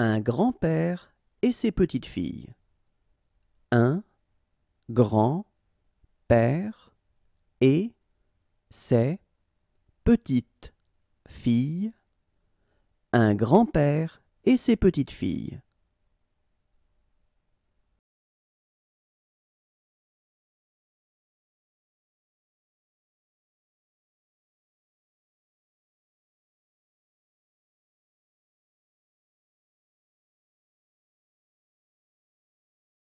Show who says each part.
Speaker 1: un grand-père et ses petites filles. Un grand-père et ses petites filles. Un grand-père et ses petites filles.